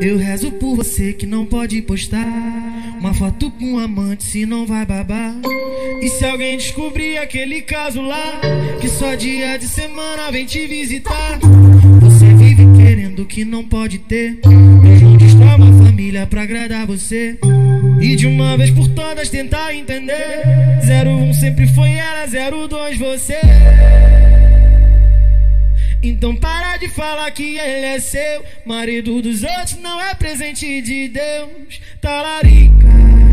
Eu rezo por você que não pode postar uma foto com um amante se não vai babar. E se alguém descobrir aquele caso lá, que só dia de semana vem te visitar. Você vive querendo que não pode ter. Não destrói uma família pra agradar você. E de uma vez por todas tentar entender. 01 sempre foi ela, 02 você. Então para de falar que ele é seu. Marido dos outros não é presente de Deus. Talarica,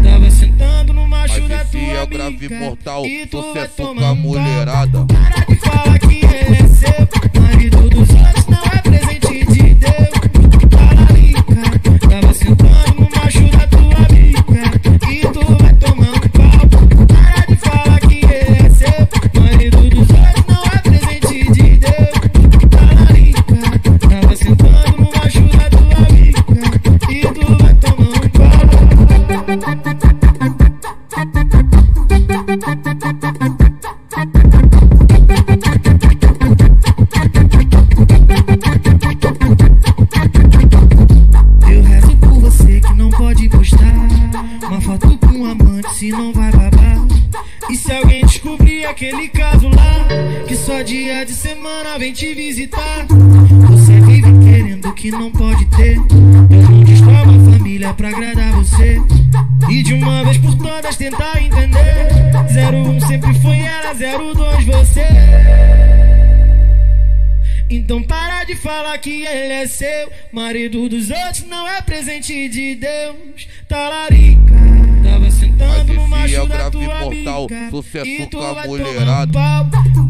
tava sentando no macho Mas da tua é amiga. grave mortal, e tu vai com tomar a um mulherada. pau. Se não vai babar. E se alguém descobrir aquele caso lá, que só dia de semana vem te visitar. Você vive querendo que não pode ter. Deus não destrói uma família pra agradar você. E de uma vez por todas tentar entender. 01 sempre foi ela, 02 você. Então para de falar que ele é seu. Marido dos outros não é presente de Deus. Talarica, tava com a vai mulherada.